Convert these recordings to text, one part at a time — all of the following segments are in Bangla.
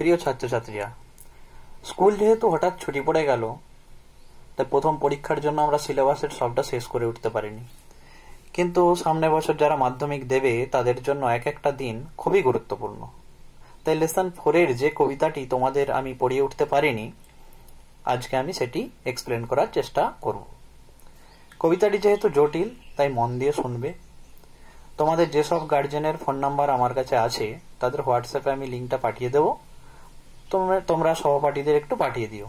প্রিয় ছাত্রছাত্রীরা, স্কুল যেহেতু হঠাৎ ছুটি পড়ে গেল, তাই প্রথম পরীক্ষার জন্য আমরা সিলেবাসের সবটা শেষ করে উঠতে পারিনি। কিন্তু সামনে বছর যারা মাধ্যমিক দেবে, তাদের জন্য এক একটা দিন খুবই গুরুত্বপূর্ণ। তাই লেসন ফোরের যে কবিতাটি তোমাদের আমি পড়িয়ে উঠতে পারিনি, আজকে আমি সেটি এক্সপ্লেন করার চেষ্টা করব। কবিতাটি যেহেতু জটিল, তাই মন দিয়ে শুনবে। তোমাদের যেসব গার্জেনের ফোন নাম্বার আমার কাছে আছে, তাদের হোয়াটসঅ্যাপে আমি লিঙ্কটা পাঠিয়ে দেবো। তোমরা তোমরা সহপাঠীদের একটু পাঠিয়ে দিও।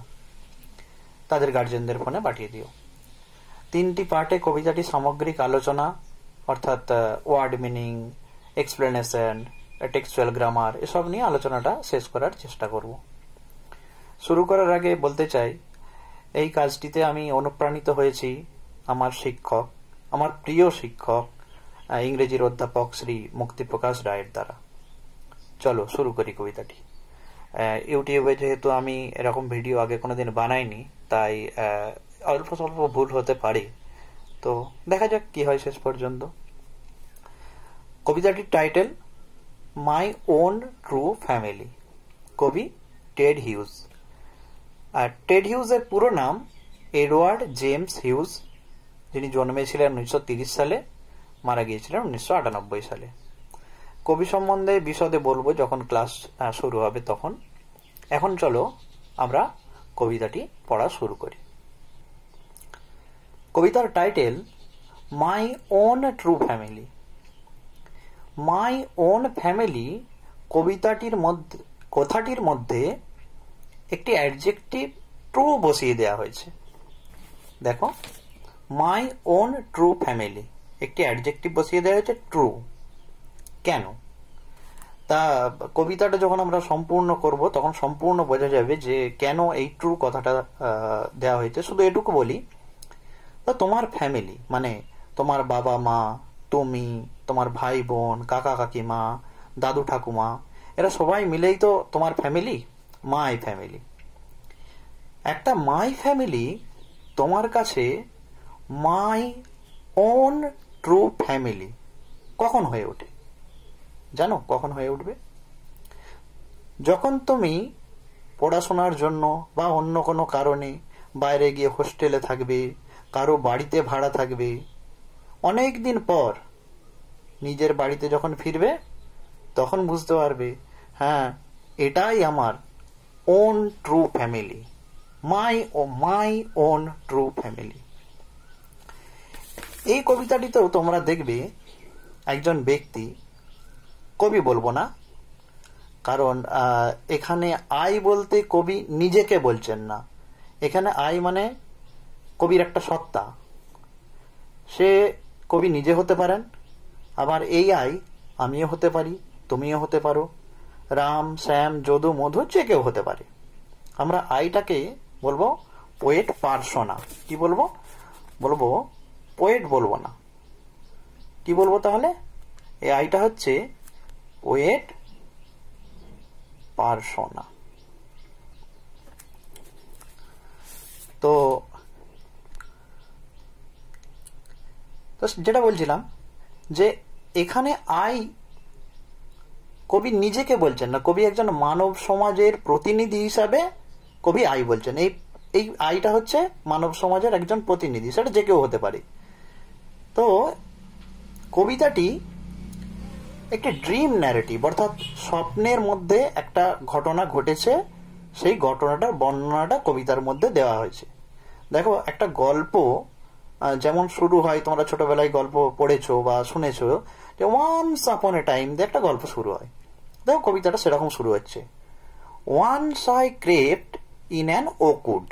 তাদের গার্জেনদের ফোনে পাঠিয়ে দিও। তিনটি পার্টে কবিতাটি সামগ্রিক আলোচনা, অর্থাৎ word meaning explanation textual grammar এসব নিয়ে আলোচনাটা শেষ করার চেষ্টা করব। শুরু করার আগে বলতে চাই, এই কাজটিতে আমি অনুপ্রাণিত হয়েছি আমার শিক্ষক, আমার প্রিয় শিক্ষক ইংরেজির অধ্যাপক শ্রী মুক্তিপ্রকাশ রায়ের দ্বারা। চলো, শুরু করি কবিতাটি। ইউটিউবে যেহেতু আমি এরকম ভিডিও আগে কোনোদিন বানাইনি, তাই অল্প স্বল্প ভুল হতে পারে। তো দেখা যাক কি হয় শেষ পর্যন্ত। কবিতাটির title my own true family কবি টেড হিউজ। আর টেড হিউজের পুরো নাম এডওয়ার্ড জেমস হিউজ, যিনি জন্মেছিলেন উনিশশো সালে, মারা গিয়েছিলেন উনিশশো আটানব্বই সালে। কবি সম্বন্ধে বিশদে বলব যখন ক্লাস শুরু হবে তখন। এখন চলো আমরা কবিতাটি পড়া শুরু করি। কবিতার title, my own true family my own family কবিতাটির মধ্যে, কথাটির মধ্যে একটি অ্যাডজেক্টিভ ট্রু বসিয়ে দেওয়া হয়েছে। দেখো, মাই ওন ট্রু ফ্যামিলি একটি অ্যাডজেক্টিভ বসিয়ে দেওয়া হয়েছে ট্রু কেন? তা কবিতাটা যখন আমরা সম্পূর্ণ করব, তখন সম্পূর্ণ বোঝা যাবে যে কেন এই ট্রু কথাটা দেওয়া হয়েছে। শুধু এটুকু বলি, তা তোমার ফ্যামিলি মানে তোমার বাবা মা, তুমি, তোমার ভাই বোন, কাকা কাকিমা, দাদু ঠাকুমা, এরা সবাই মিলেই তো তোমার ফ্যামিলি মাই ফ্যামিলি একটা মাই ফ্যামিলি তোমার কাছে মাই ওন ট্রু ফ্যামিলি কখন হয়ে ওঠে? জানো কখন হয়ে উঠবে? যখন তুমি পড়াশোনার জন্য বা অন্য কোনো কারণে বাইরে গিয়ে হোস্টেলে থাকবে, কারও বাড়িতে ভাড়া থাকবে, অনেক দিন পর নিজের বাড়িতে যখন ফিরবে, তখন বুঝতে পারবে হ্যাঁ এটাই আমার own true family my oh my own true family এই কবিতাটিতেও তোমরা দেখবে একজন ব্যক্তি কবি বলব না। কারণ এখানে আই বলতে কবি নিজেকে বলছেন না। এখানে আই মানে কবির একটা সত্তা। সে কবি নিজে হতে পারেন, আবার এই আই আমিও হতে পারি, তুমিও হতে পারো। রাম, শ্যাম, যদু, মধু, যে কেউ হতে পারে। আমরা আইটাকে বলব পোয়েট পার্সোনা কি বলব? বলব পোয়েট বলব না। কি বলব তাহলে? এই আইটা হচ্ছে পোয়েট পার্সোনা তো যেটা বলছিলাম যে এখানে আই কবি নিজেকে বলছেন না, কবি একজন মানব সমাজের প্রতিনিধি হিসাবে কবি আই বলছেন। এই এই আইটা হচ্ছে মানব সমাজের একজন প্রতিনিধি, সেটা যে কেউ হতে পারে। তো কবিতাটি একটি ড্রিম ন্যারেটিভ, অর্থাৎ স্বপ্নের মধ্যে একটা ঘটনা ঘটেছে, সেই ঘটনাটার বর্ণনাটা কবিতার মধ্যে দেওয়া হয়েছে। দেখো, একটা গল্প যেমন শুরু হয়, তোমরা ছোটবেলায় গল্প পড়েছো বা শুনেছো, যে ওয়ান্স আপন এ টাইম দিয়ে একটা গল্প শুরু হয়। দেখো, কবিতাটা সেরকম শুরু হচ্ছে। Once I crept in an oakwood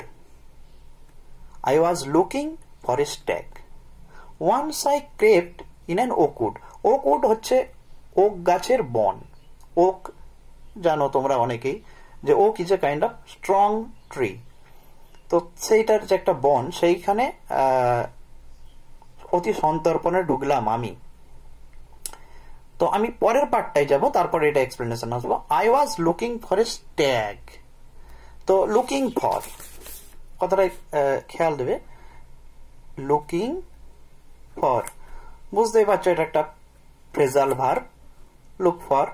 I was looking for a stag once I crept in an oakwood oakwood হচ্ছে ওক গাছের বন। ওক, জানো তোমরা অনেকেই, যে oak is a kind of strong tree তো সেইটার যে একটা বন, সেইখানে অতি সন্তর্পণে ঢুকলাম আমি। তো আমি পরের পার্টটাই যাব, তারপরে এটা এক্সপ্লেনেশন আসব। I was looking for a stag তো লুকিং ফর কথাটা খেয়াল দেবে। লুকিং ফর বুঝতেই পারছ, এটা একটা ফ্রেজাল ভার লুক ফর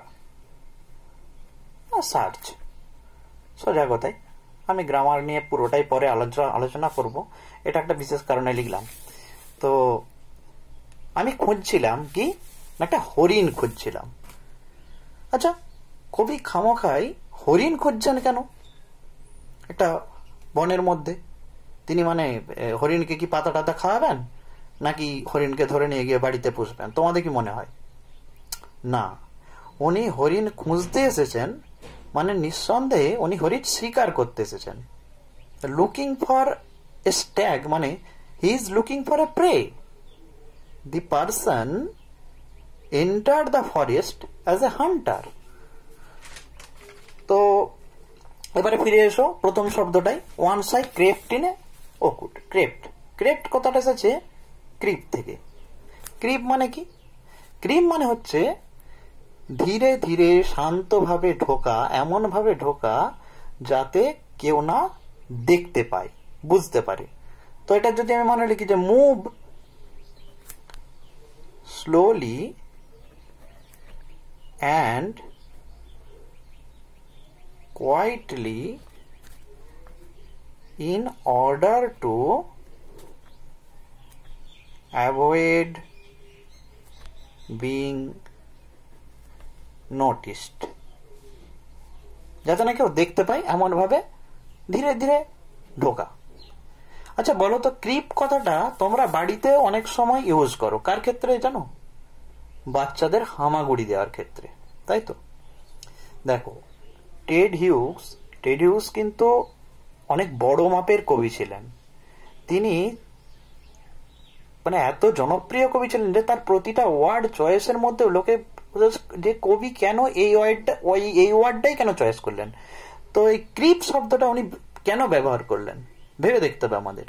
সার্চ সোজা কথায় আমি গ্রামার নিয়ে পুরোটাই পরে আলোচনা আলোচনা করব। এটা একটা বিশেষ কারণে লিখলাম। তো, আমি খুঁজছিলাম কি? একটা হরিণ খুঁজছিলাম। আচ্ছা কবি খামোখাই হরিণ খুঁজছেন কেন? একটা বনের মধ্যে। তিনি মানে হরিণকে কি পাতা টাতা খাওয়াবেন? নাকি হরিণকে ধরে নিয়ে গিয়ে বাড়িতে পুষবেন? তোমাদের কি মনে হয়? না। উনি হরিণ খুঁজতে এসেছেন মানে নিঃসন্দেহে উনি হরিণ শিকার করতে এসেছেন। লুকিং ফর এ স্ট্যাগ মানে he is looking for a prey the person enter the forest as a hunter তো এবারে ফিরে এসো, প্রথম শব্দটাই ওয়ান সাই ক্রেপ্ট ইনে ওকুট ক্রেপ্ট ক্রেপ্ট কথাটা এসেছে ক্রিপ থেকে। ক্রিপ মানে কি? ক্রিপ মানে হচ্ছে ধীরে ধীরে শান্তভাবে ঢোকা, এমনভাবে ঢোকা যাতে কেউ না দেখতে পায়, বুঝতে পারে। তো এটা যদি আমি মনে লিখি যে move slowly and quietly in order to avoid being noticed. যাতে না কেউ দেখতে পায় এমন ভাবে ধীরে ধীরে ঢোকা। আচ্ছা বলো তো, ক্রিপ কথাটা তোমরা বাড়িতে অনেক সময় ইউজ করো। কার ক্ষেত্রে জানো? বাচ্চাদের হামাগুড়ি দেওয়ার ক্ষেত্রে, তাই তো? দেখো, টেড হিউস টেড হিউস কিন্তু অনেক বড় মাপের কবি ছিলেন। তিনি মানে এত জনপ্রিয় কবি ছিলেন যে তার প্রতিটা ওয়ার্ড চয়েসের মধ্যে লোকে যে কবি কেন এই ওয়ার্ডটা ওই এই ওয়ার্ডটাই কেন চয়েস করলেন? তো এই ক্রিপ শব্দটা উনি কেন ব্যবহার করলেন? ভেবে দেখতে হবে আমাদের।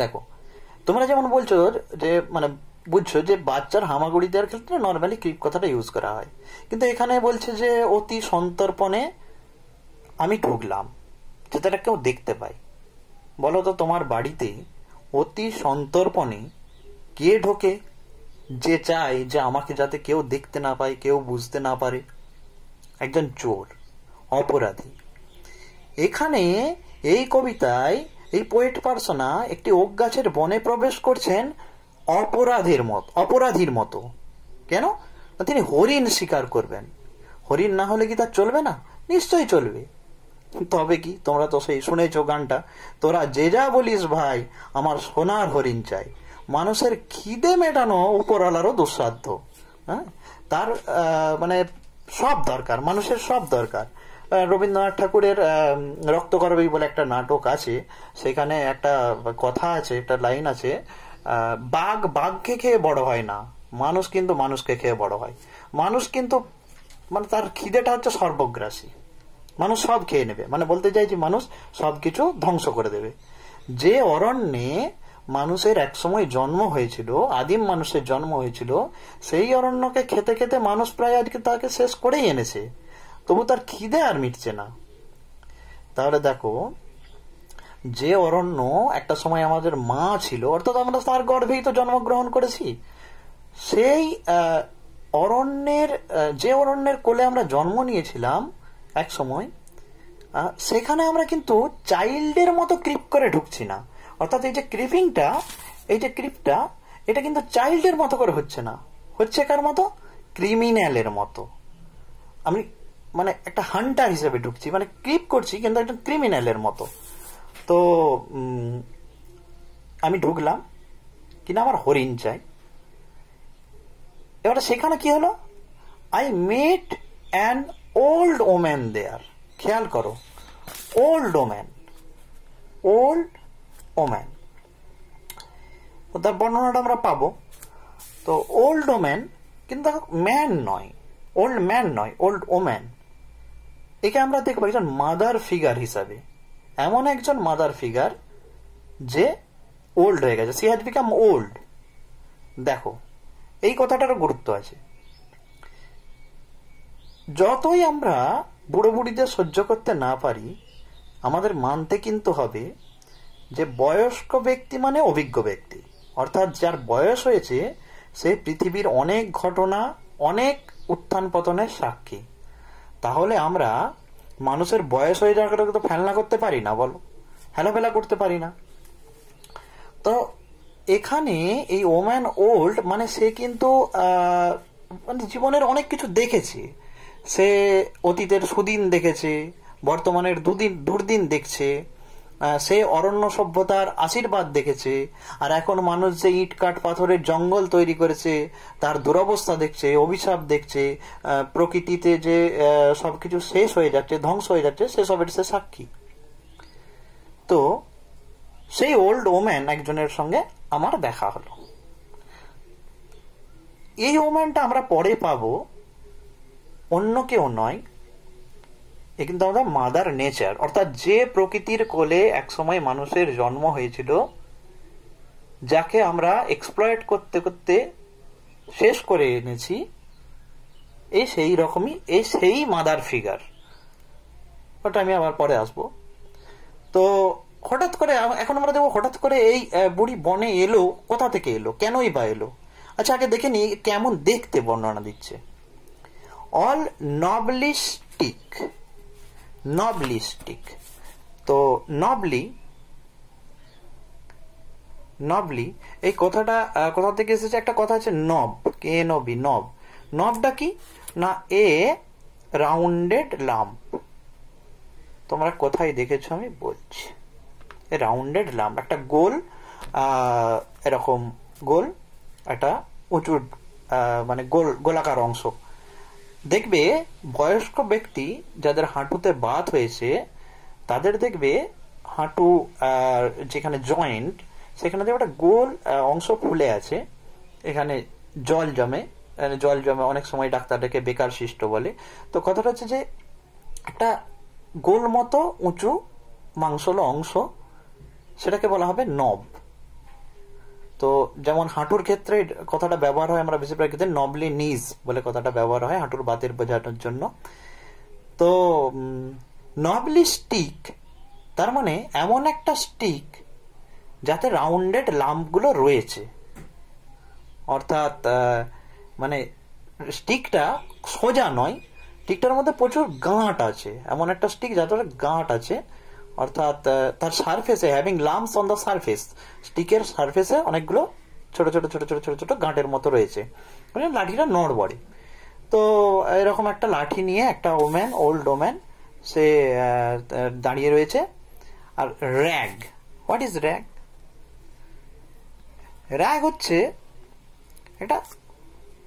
দেখো, তোমরা যেমন বলছো যে মানে বুঝছ যে বাচ্চার হামাগুড়ি দেওয়ার ক্ষেত্রে নর্মালি ক্রিপ কথাটা ইউজ করা হয়। কিন্তু এখানে বলছে যে অতি সন্তর্পণে আমি ঢুকলাম যাতে এটা কেউ দেখতে পায়। বলো তো তোমার বাড়িতে অতি সন্তর্পণে কে ঢোকে? যে চায় যে আমাকে যাতে কেউ দেখতে না পায়, কেউ বুঝতে না পারে। একজন চোর, অপরাধী। এখানে এই কবিতায়, এই পোয়েট পার্সোনা একটি ওক গাছের বনে প্রবেশ করছেন অপরাধের মত, অপরাধীর মতো। কেন? তিনি হরিণ শিকার করবেন। হরিণ না হলে কি তার চলবে না? নিশ্চয়ই চলবে। তবে কি? তোমরা তো সেই শুনেছ গানটা। তোরা যে যা বলিস ভাই, আমার সোনার হরিণ চাই। মানুষের খিদে মেটানো উপরওয়ালারও দুঃসাধ্য হ্যাঁ? তার মানে সব দরকার, মানুষের সব দরকার। রবীন্দ্রনাথ ঠাকুরের রক্তকরবী বলে একটা নাটক আছে, সেখানে একটা কথা আছে, একটা লাইন আছে বাঘ বাঘকে খেয়ে বড় হয় না, মানুষ কিন্তু মানুষকে খেয়ে বড় হয়। মানুষ কিন্তু মানে তার খিদেটা হচ্ছে সর্বগ্রাসী। মানুষ সব খেয়ে নেবে। মানে বলতে চাই যে মানুষ সবকিছু ধ্বংস করে দেবে। যে অরণ্যে মানুষের একসময় জন্ম হয়েছিল, আদিম মানুষের জন্ম হয়েছিল, সেই অরণ্যকে খেতে খেতে মানুষ প্রায় আজকে তাকে শেষ করেই এনেছে। তবু তার খিদে আর মিটছে না। তাহলে দেখো, যে অরণ্য একটা সময় আমাদের মা ছিল, অর্থাৎ আমরা তার গর্ভেই তো জন্মগ্রহণ করেছি, সেই অরণ্যের যে অরণ্যের কোলে আমরা জন্ম নিয়েছিলাম এক সময় সেখানে আমরা কিন্তু চাইল্ডের মতো ক্রিপ করে ঢুকছি না। অর্থাৎ এই যে ক্রিপিংটা এই যে ক্রিপটা এটা কিন্তু চাইল্ডের মতো করে হচ্ছে না। হচ্ছে কার মতো? ক্রিমিনালের মতো। আমি মানে একটা হান্টার হিসেবে ঢুকছি মানে ক্রিপ করছি কিন্তু একটা ক্রিমিনালের মতো। তো আমি ঢুকলাম কিনা আমার হরিণ চাই। এবারে সেখানে কি হলো? I met an old woman there খেয়াল করো ওল্ড ওম্যান ওল্ড ওম্যান তো তার বর্ণনাটা আমরা পাবো। তো ওল্ড ওম্যান কিন্তু ম্যান নয়। ওল্ড ম্যান নয় ওল্ড ওম্যান একে আমরা দেখব একজন মাদার ফিগার হিসাবে। এমন একজন মাদার ফিগার যে ওল্ড হয়ে গেছে। সি হ্যাজ বিকাম ওল্ড দেখো, এই কথাটারও গুরুত্ব আছে। যতই আমরা বুড়ো বুড়িদের সহ্য করতে না পারি, আমাদের মানতে কিন্তু হবে যে বয়স্ক ব্যক্তি মানে অভিজ্ঞ ব্যক্তি। অর্থাৎ যার বয়স হয়েছে, সে পৃথিবীর অনেক ঘটনা, অনেক উত্থান পতনের সাক্ষী। তাহলে আমরা মানুষের বয়স হয়ে যাওয়ার তো ফেলনা করতে পারি না, বলো। হেলাফেলা করতে পারি না। তো এখানে এই ওম্যান ওল্ড মানে সে কিন্তু মানে জীবনের অনেক কিছু দেখেছে। সে অতীতের সুদিন দেখেছে, বর্তমানের দুদিন, দুর্দিন দেখছে। সে অরণ্য সভ্যতার আশীর্বাদ দেখেছে, আর এখন মানুষ যে ইট, কাঠ, পাথরের জঙ্গল তৈরি করেছে, তার দুরবস্থা দেখছে, অভিশাপ দেখছে প্রকৃতিতে যে সবকিছু শেষ হয়ে যাচ্ছে, ধ্বংস হয়ে যাচ্ছে সেসবের সে সাক্ষী। তো, সেই ওল্ড ওম্যান একজনের সঙ্গে আমার দেখা হলো। এই ওম্যানটা আমরা পরে পাবো, অন্য কেউ নয় এ কিন্তু আমাদের মাদার নেচার অর্থাৎ যে প্রকৃতির কোলে একসময় মানুষের জন্ম হয়েছিল, যাকে আমরা এক্সপ্লয়েট করতে করতে শেষ করে এনেছি এই সেই রকমই এই সেই মাদার ফিগার ওটা আমি আবার পরে আসব। তো হঠাৎ করে এখন আমরা দেখব হঠাৎ করে এই বুড়ি বনে এলো, কোথা থেকে এলো, কেনই বা এলো? আচ্ছা আগে দেখে নি কেমন দেখতে বর্ণনা দিচ্ছে। All knobbly stick knobbly stick. তো নবলি নবলি, এই কথাটা কোথা থেকে এসেছে? একটা কথা আছে, নব। কে নবি? নব। নবটা কি? না, এ রাউন্ডেড লাম্প। তোমরা কোথায় দেখেছ আমি বলছি। রাউন্ডেড লাম্প, একটা গোল এরকম গোল, একটা উঁচু মানে গোল, গোলাকার অংশ। দেখবে বয়স্ক ব্যক্তি যাদের হাঁটুতে বাত হয়েছে, তাদের দেখবে হাঁটু যেখানে জয়েন্ট সেখানে দেখবে একটা গোল অংশ ফুলে আছে। এখানে জল জমে জল জমে অনেক সময় ডাক্তারটাকে বেকার সৃষ্ট বলে। তো কথাটা হচ্ছে যে, একটা গোল মতো উঁচু মাংসল অংশ, সেটাকে বলা হবে নব তো যেমন হাঁটুর ক্ষেত্রে কথাটা ব্যবহার হয় আমরা বেশিরভাগ ক্ষেত্রে নবলি নিজ বলে কথাটা ব্যবহার হয় হাঁটুর বাতের বোঝানোর জন্য। তো নবলি স্টিক তার মানে এমন একটা স্টিক যাতে রাউন্ডেড লাম্পগুলো রয়েছে। অর্থাৎ মানে স্টিকটা সোজা নয় স্টিকটার মধ্যে প্রচুর গাঁট আছে। এমন একটা স্টিক যাতে গাঁট আছে অর্থাৎ তার সারফেসে having lumps on the surface স্টিকের সারফেসে অনেকগুলো ছোট ছোট ছোট ছোট ছোট ছোট গাঁটের মতো রয়েছে। মানে লাঠিটা নড়বড়ে তো এরকম একটা লাঠি নিয়ে একটা ওম্যান ওল্ড ওম্যান সে দাঁড়িয়ে রয়েছে। আর rag what is rag rag হচ্ছে একটা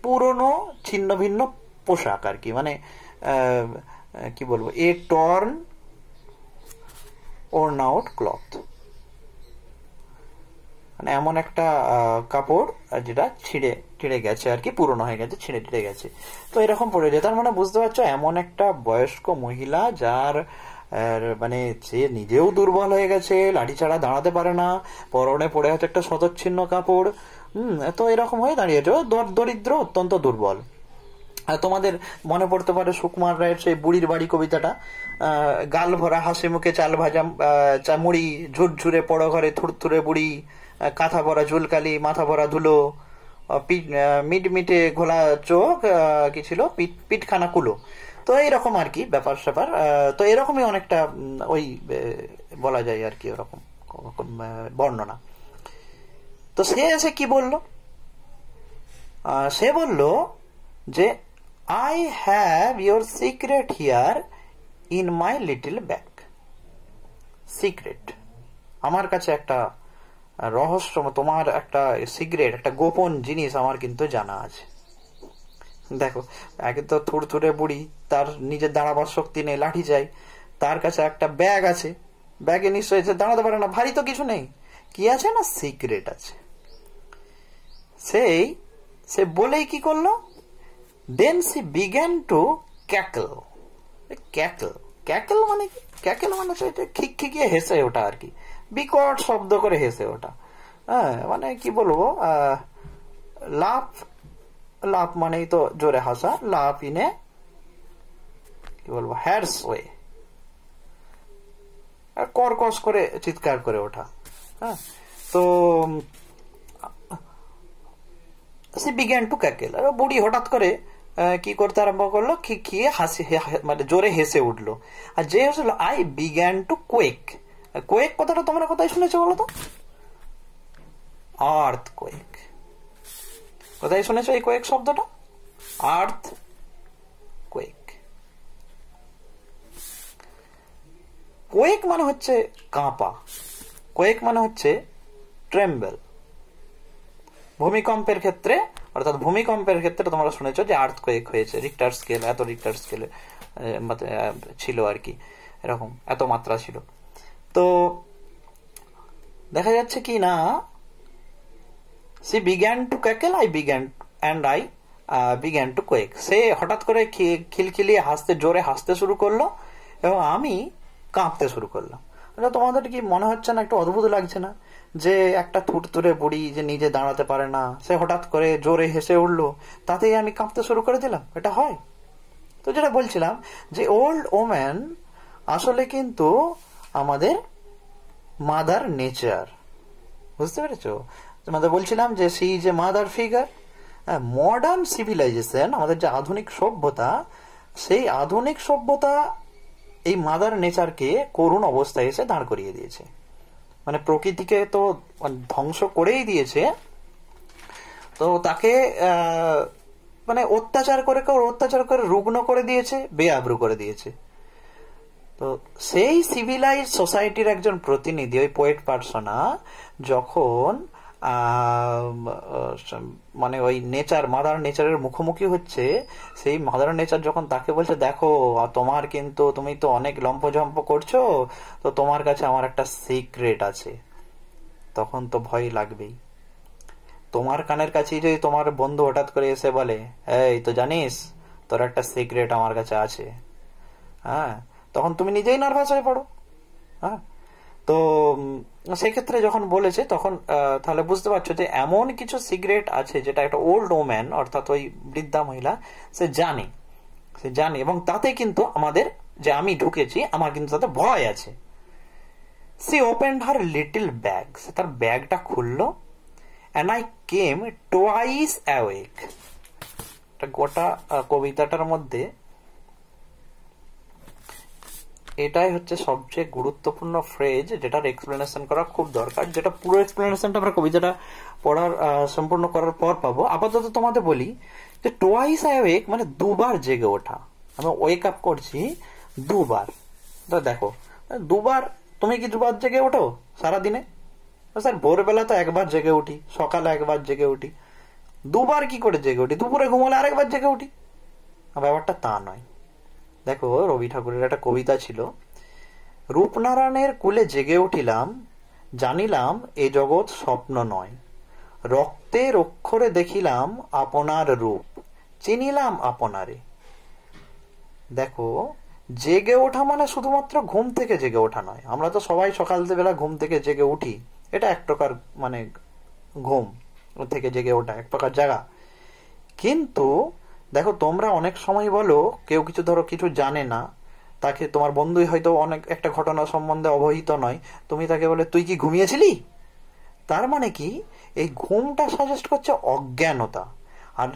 পুরনো, ছিন্ন ভিন্ন পোশাক আর কি। মানে কি বলব? A torn worn out cloth. মানে এমন একটা কাপড় যেটা ছিঁড়ে ছিঁড়ে গেছে আর কি, পুরনো হয়ে গেছে, ছিঁড়ে ছিঁড়ে গেছে। তো এরকম পড়ে যায়। তার মানে বুঝতে পারছ, এমন একটা বয়স্ক মহিলা যার মানে সে নিজেও দুর্বল হয়ে গেছে, লাঠি ছাড়া দাঁড়াতে পারে না, পরনে পড়ে আছে একটা শতচ্ছিন্ন কাপড়, হম, তো এরকম হয়ে দাঁড়িয়েছে। দরিদ্র, অত্যন্ত দুর্বল। তোমাদের মনে পড়তে পারে সুকুমার রায়ের সেই বুড়ির বাড়ি কবিতাটা। গাল ভরা হাসি মুখে চাল ভাজা চামুড়ি ঝুরঝুরে পড়ো ঘরে থুরথুরে বুড়ি কাঁথা ভরা ঝুলকালি, মাথা ভরা ধুলো মিট মিটে ঘোলা চোখ কি ছিল? পিঠ, পিঠখানা কুলো। তো এইরকম আর কি, ব্যাপার স্যাপার। তো এরকমই অনেকটা ওই বলা যায় আর কি ওরকম বর্ণনা। তো সে এসে কি বলল? সে বলল যে I have your secret here in my little bag secret আমার কাছে একটা রহস্য, তোমার একটা সিক্রেট একটা গোপন জিনিস আমার কিন্তু জানা আছে। দেখো একে তো থুড়থুড়ে বুড়ি, তার নিজের দাঁড়াবার শক্তি নেই, লাঠি চাই। তার কাছে একটা ব্যাগ আছে। ব্যাগে নিশ্চয়ই দাঁড়াতে পারে না, ভারী তো কিছু নেই। কি আছে না সিক্রেট আছে? সেই, সে বলেই কি করল? Then she began to cackle cackle cackle মানে ক্যাকেল মানে খিকখিকিয়ে হেসে ওটা আর কি। বিকট শব্দ করে হেসে ওটা হ্যাঁ মানে কি বলব? লাভ লাভ মানেই তো জোরে হাসা। লাভ ইনে কি বলব? হ্যাডস ওয়ে কর্কশ করে চিৎকার করে ওঠা। হ্যাঁ তো সে বিজ্ঞান টু ক্যাকেল বুড়ি হঠাৎ করে কি করতে আরম্ভ করল? খিখিয়ে হাসি, হে- হে- মানে জোরে হেসে উঠল। আর যে হেসেলো I began to quake quake কথাটা তোমরা কোথায় শুনেছো বলো তো? আর্থ কোয়েক কোথায় শুনেছো এই কোয়েক শব্দটা? আর্থ কোয়েক কোয়েক মানে হচ্ছে কাঁপা। কোয়েক মানে হচ্ছে ট্রেম্বেল ভূমিকম্পের ক্ষেত্রে অর্থাৎ ভূমিকম্পের ক্ষেত্রে তোমরা শুনেছো যে আর্থ কোয়েক হয়েছে। রিক্টার স্কেল এত রিক্টার স্কেলে ছিল আর কি। এরকম, এত মাত্রা ছিল। তো দেখা যাচ্ছে কি না, she began to cackle I began and I began to quake সে হঠাৎ করে খিলখিলিয়ে হাসতে, জোরে হাসতে শুরু করল, এবং আমি কাঁপতে শুরু করলাম। আচ্ছা তোমাদের কি মনে হচ্ছে না? একটু অদ্ভুত লাগছে না? যে একটা থুরথুরে বুড়ি যে নিজে দাঁড়াতে পারে না, সে হঠাৎ করে জোরে হেসে উঠল, তাতেই আমি কাঁপতে শুরু করে দিলাম, এটা হয়? তো যেটা বলছিলাম যে ওল্ড ওম্যান আসলে কিন্তু আমাদের মাদার নেচার বুঝতে পেরেছ? তোমাদের বলছিলাম যে সেই যে মাদার ফিগার মডার্ন সিভিলাইজেশন আমাদের যে আধুনিক সভ্যতা, সেই আধুনিক সভ্যতা এই মাদার নেচারকে করুণ অবস্থায় এসে দাঁড় করিয়ে দিয়েছে। মানে প্রকৃতিকে তো ধ্বংস করেই দিয়েছে। তো তাকে মানে অত্যাচার করে কেউ অত্যাচার করে রুগ্ন করে দিয়েছে, বেআব্রু করে দিয়েছে। তো সেই সিভিলাইজ সোসাইটির একজন প্রতিনিধি, ওই পোয়েট পার্সোনা যখন মানে ওই নেচার মাদার নেচারের মুখোমুখি হচ্ছে, সেই মাদার নেচার যখন তাকে বলছে, দেখো তোমার কিন্তু তুমি তো অনেক লম্পঝম্প করছ, তো তোমার কাছে আমার একটা সিক্রেট আছে। তখন তো ভয় লাগবেই। তোমার কানের কাছেই যদি তোমার বন্ধু হঠাৎ করে এসে বলে, এই, তো জানিস, তোর একটা সিক্রেট আমার কাছে আছে। হ্যাঁ তখন তুমি নিজেই নার্ভাস হয়ে পড়ো। হ্যাঁ তো উম, সেক্ষেত্রে যখন বলেছে তখন তাহলে বুঝতে পারছ যে এমন কিছু সিগারেট আছে যেটা একটা ওল্ড ওম্যান অর্থাৎ ওই বৃদ্ধা মহিলা সে জানে। সে জানে এবং তাতে কিন্তু আমাদের যে আমি ঢুকেছি আমার কিন্তু তাতে ভয় আছে। She open her little bag সে তার ব্যাগটা খুললো and I came twice awake গোটা কবিতাটার মধ্যে এটাই হচ্ছে সবচেয়ে গুরুত্বপূর্ণ ফ্রেজ যেটার এক্সপ্লেনেশন করা খুব দরকার, যেটা পুরো এক্সপ্লেনেশনটা আমরা কবিতাটা পড়ার সম্পূর্ণ করার পর পাবো। আপাতত তোমাদের বলি যে টোয়াইস অ্যাওয়েক মানে দুবার জেগে ওঠা। আমি ওয়েক আপ করছি দুবার। তো দেখো, দুবার তুমি কি দুবার জেগে ওঠো সারাদিনে? স্যার, ভোরবেলা তো একবার জেগে উঠি, সকালে একবার জেগে উঠি। দুবার কি করে জেগে উঠি? দুপুরে ঘুমালে আরেকবার জেগে উঠি। ব্যাপারটা তা নয়। দেখো, রবি ঠাকুরের একটা কবিতা ছিল। রূপনারায়ণের কুলে জেগে উঠিলাম, জানিলাম এ জগৎ স্বপ্ন নয়। রক্তের অক্ষরে দেখিলাম আপনার রূপ, চিনিলাম আপনারে। দেখো, জেগে ওঠা মানে শুধুমাত্র ঘুম থেকে জেগে ওঠা নয়। আমরা তো সবাই সকালবেলা ঘুম থেকে জেগে উঠি। এটা এক প্রকার মানে ঘুম থেকে জেগে ওঠা, এক প্রকার জায়গা কিন্তু দেখো, তোমরা অনেক সময় বলো, কেউ কিছু ধরো, কিছু জানে না। তাকে, তোমার বন্ধুই হয়তো অনেক, একটা ঘটনা সম্বন্ধে অবহিত নয়। তুমি তাকে বলে, তুই কি ঘুমিয়েছিলি? তার মানে কি? এই ঘুমটা সাজেস্ট করছে অজ্ঞানতা। আর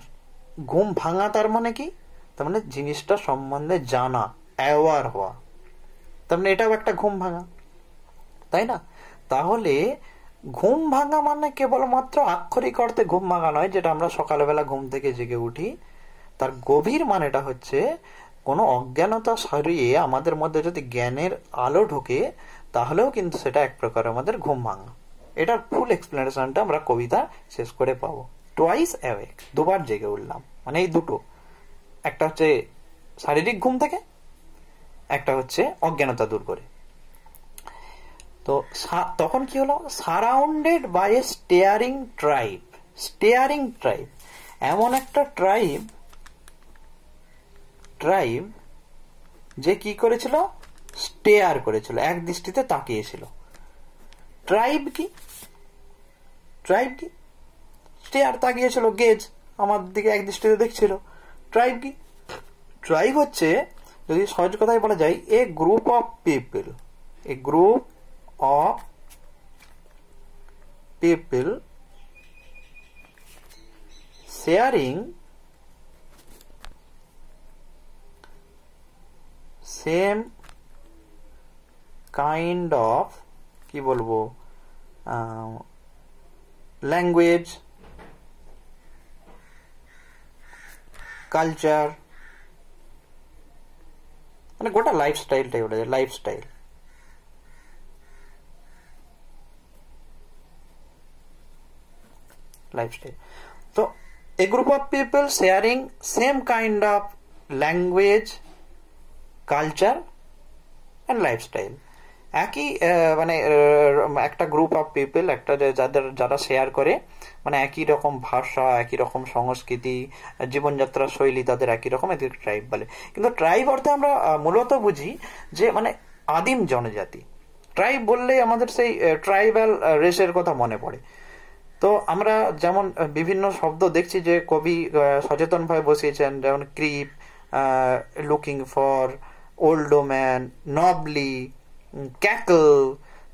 ঘুম ভাঙা তার মানে কি? তার মানে জিনিসটা সম্বন্ধে জানা অ্যাওয়ার হওয়া। তার মানে এটাও একটা ঘুম ভাঙা। তাই না? তাহলে ঘুম ভাঙা মানে কেবলমাত্র আক্ষরিক অর্থে ঘুম ভাঙা নয়, যেটা আমরা সকালবেলা ঘুম থেকে জেগে উঠি। তার গভীর মানেটা হচ্ছে, কোনো অজ্ঞানতা সরিয়ে আমাদের মধ্যে যদি জ্ঞানের আলো ঢোকে, তাহলেও কিন্তু সেটা এক প্রকার আমাদের ঘুম ভাঙা। এটার ফুল এক্সপ্লেনেশনটা আমরা কবিতা শেষ করে পাবো। টোয়াইস অ্যাওয়েক দুবার জেগে উঠলাম। মানে এই দুটো। একটা হচ্ছে শারীরিক ঘুম থেকে, একটা হচ্ছে অজ্ঞানতা দূর করে। তো তখন কি হলো? Surrounded by a staring tribe staring tribe এমন একটা ট্রাইব ট্রাইব যে কি করেছিল? স্টেয়ার করেছিল, এক দৃষ্টিতে তাকিয়েছিল। ট্রাইব কি? ট্রাইব কি? স্টেয়ার তাকিয়েছিল, গেজ, আমার দিকে এক দৃষ্টিতে দেখছিল। ট্রাইব কি? ট্রাইব হচ্ছে, যদি সহজ কথায় বলা যায় a group of people a group of people sharing same kind of কি বলবো ল্যাঙ্গুয়েজ কালচার মানে গোটা লাইফস্টাইলটাই ওটা lifestyle lifestyle. So, a group of people sharing same kind of language, culture and lifestyle. একই মানে একটা গ্রুপ অফ পিপল একটা যাদের, যারা শেয়ার করে মানে একই রকম ভাষা, একই রকম সংস্কৃতি, জীবনযাত্রা শৈলী তাদের একই রকম এদের ট্রাইব বলে। কিন্তু ট্রাইব অর্থে আমরা মূলত বুঝি যে মানে আদিম জনজাতি। ট্রাইব বললেই আমাদের সেই ট্রাইবাল রেসের কথা মনে পড়ে। তো আমরা যেমন বিভিন্ন শব্দ দেখছি যে কবি সচেতনভাবে বসিয়েছেন, যেমন creep looking for old man knobbly cackle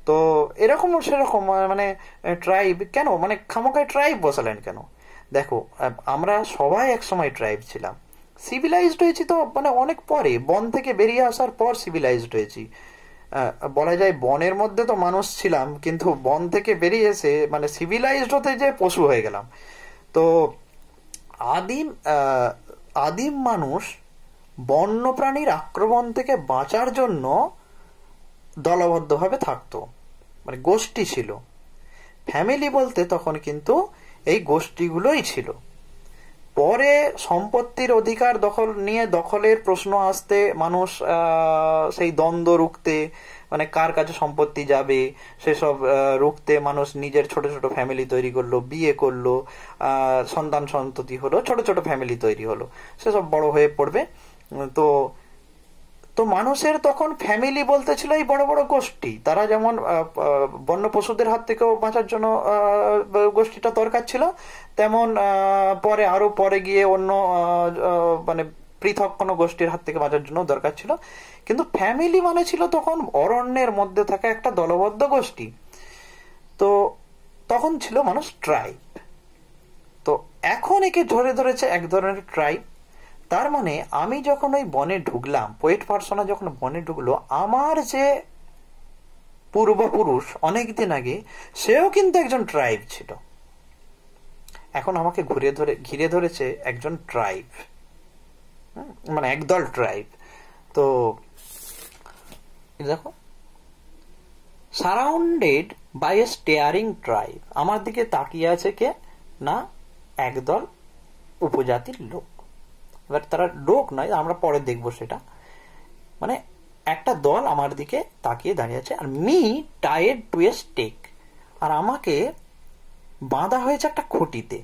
তো এরকম সেরকম মানে ট্রাইব কেন? মানে খামোকায় ট্রাইব বসালেন কেন? দেখো আমরা সবাই একসময় ট্রাইব ছিলাম। সিভিলাইজড হয়েছি তো মানে অনেক পরে। বন থেকে বেরিয়ে আসার পর সিভিলাইজড হয়েছি। বলা যায় বনের মধ্যে তো মানুষ ছিলাম, কিন্তু বন থেকে বেরিয়ে এসে মানে সিভিলাইজড হতে যে পশু হয়ে গেলাম। তো আদিম আদিম মানুষ বন্যপ্রাণীর আক্রমণ থেকে বাঁচার জন্য দলবদ্ধভাবে থাকতো। মানে গোষ্ঠী ছিল। ফ্যামিলি বলতে তখন কিন্তু এই গোষ্ঠীগুলোই ছিল। পরে সম্পত্তির অধিকার দখল, নিয়ে দখলের প্রশ্ন আসতে মানুষ সেই দ্বন্দ্ব রুখতে মানে কার কাছে সম্পত্তি যাবে, সেসব রুখতে মানুষ নিজের ছোট ছোট ফ্যামিলি তৈরি করল, বিয়ে করল সন্তান সন্ততি হলো, ছোট ছোট ফ্যামিলি তৈরি হলো, সেসব বড় হয়ে পড়বে। তো তো মানুষের তখন ফ্যামিলি বলতে ছিল এই বড় বড় গোষ্ঠী। তারা যেমন বন্য পশুদের হাত থেকেও বাঁচার জন্য গোষ্ঠীটা দরকার ছিল, তেমন পরে আরও পরে গিয়ে অন্য মানে পৃথক কোনো গোষ্ঠীর হাত থেকে বাঁচার জন্য দরকার ছিল। কিন্তু ফ্যামিলি মানে ছিল তখন অরণ্যের মধ্যে থাকা একটা দলবদ্ধ গোষ্ঠী। তো তখন ছিল মানুষ ট্রাইব তো এখন একে ধরে ধরেছে এক ধরনের ট্রাইব তার মানে আমি যখন ওই বনে ঢুকলাম পোয়েট পার্সোনা যখন বনে ঢুকলো, আমার যে পূর্বপুরুষ, অনেকদিন আগে, সেও কিন্তু একজন ট্রাইব ছিল। এখন আমাকে ঘুরে ধরে, ঘিরে ধরেছে একজন ট্রাইব মানে একদল ট্রাইব তো দেখো। Surrounded by a staring tribe আমার দিকে তাকিয়ে আছে কে? না, একদল উপজাতির লোক। এবার তারা লোক নয়, আমরা পরে দেখব সেটা। মানে একটা দল আমার দিকে তাকিয়ে দাঁড়িয়ে আছে, আর me tired to a stake. আর আমাকে বাঁধা হয়েছে একটা খুঁটিতে।